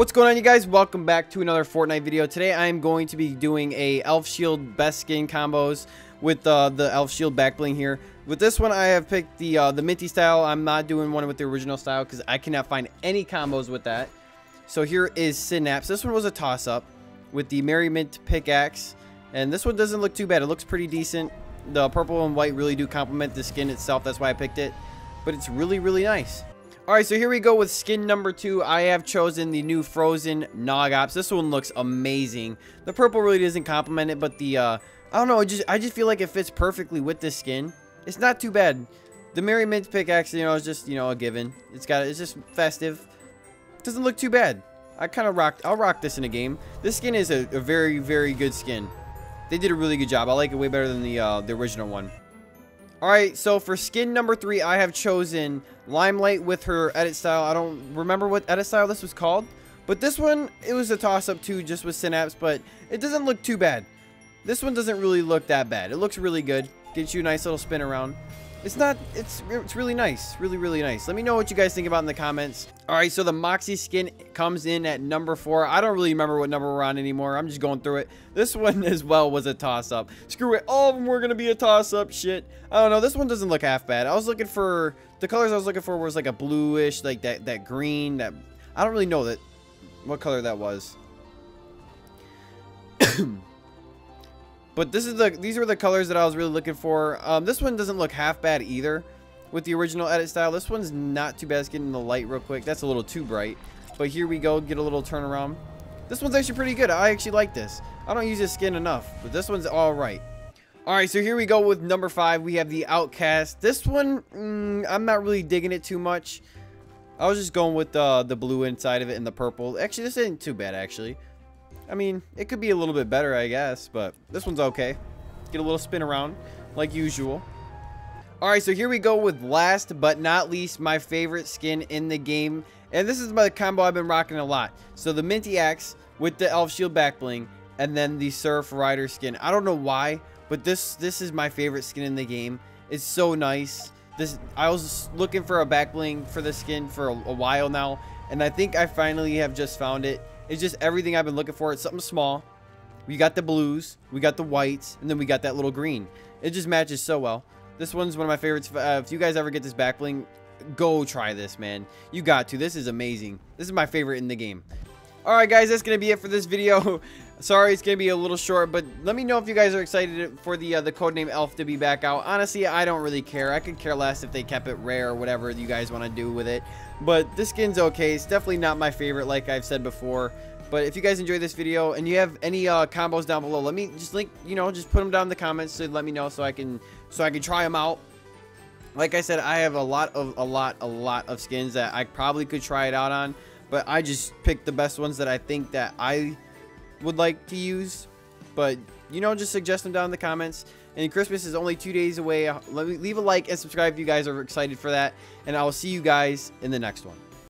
What's going on you guys? Welcome back to another Fortnite video. Today I am going to be doing a Elf Shield best skin combos with uh, the Elf Shield back bling here. With this one I have picked the uh, the minty style. I'm not doing one with the original style because I cannot find any combos with that. So here is Synapse. This one was a toss up with the Merry Mint pickaxe. And this one doesn't look too bad. It looks pretty decent. The purple and white really do complement the skin itself. That's why I picked it. But it's really, really nice. Alright, so here we go with skin number two. I have chosen the new Frozen Nog Ops. This one looks amazing. The purple really doesn't complement it, but the, uh, I don't know, I just, I just feel like it fits perfectly with this skin. It's not too bad. The Merry Mint pickaxe, you know, is just, you know, a given. It's got, it's just festive. Doesn't look too bad. I kind of rocked, I'll rock this in a game. This skin is a, a, very, very good skin. They did a really good job. I like it way better than the, uh, the original one. Alright, so for skin number three, I have chosen Limelight with her edit style. I don't remember what edit style this was called. But this one, it was a toss-up too, just with Synapse, but it doesn't look too bad. This one doesn't really look that bad. It looks really good. Gets you a nice little spin around. It's not, it's, it's really nice. Really, really nice. Let me know what you guys think about in the comments. All right, so the Moxie skin comes in at number four. I don't really remember what number we're on anymore. I'm just going through it. This one as well was a toss-up. Screw it. All of them were going to be a toss-up. Shit. I don't know. This one doesn't look half bad. I was looking for, the colors I was looking for was like a bluish, like that, that green, that, I don't really know that, what color that was. But this is the these were the colors that I was really looking for. Um, this one doesn't look half bad either with the original edit style. This one's not too bad. Let's get in the light real quick. That's a little too bright. But here we go. Get a little turnaround. This one's actually pretty good. I actually like this. I don't use this skin enough, but this one's all right. All right, so here we go with number five. We have the Outcast. This one, mm, I'm not really digging it too much. I was just going with uh, the blue inside of it and the purple. Actually, this isn't too bad, actually. I mean, it could be a little bit better, I guess, but this one's okay. Get a little spin around, like usual. Alright, so here we go with last but not least, my favorite skin in the game. And this is my combo I've been rocking a lot. So the Minty Axe with the Elf Shield back bling, and then the Surf Rider skin. I don't know why, but this this is my favorite skin in the game. It's so nice. This I was looking for a back bling for the skin for a, a while now, and I think I finally have just found it. It's just everything I've been looking for. It's something small. We got the blues, we got the whites, and then we got that little green. It just matches so well. This one's one of my favorites. Uh, if you guys ever get this back bling, go try this, man. You got to. This is amazing. This is my favorite in the game. Alright, guys, that's going to be it for this video. Sorry, it's going to be a little short, but let me know if you guys are excited for the uh, the codename Elf to be back out. Honestly, I don't really care. I could care less if they kept it rare or whatever you guys want to do with it. But this skin's okay. It's definitely not my favorite, like I've said before. But if you guys enjoyed this video and you have any uh, combos down below, let me just link, you know, just put them down in the comments to let me know so I can so I can try them out. Like I said, I have a lot of a lot a lot of skins that I probably could try it out on, but I just picked the best ones that I think that I would like to use. But, you know, just suggest them down in the comments. And Christmas is only two days away. Leave a like and subscribe if you guys are excited for that. And I will see you guys in the next one.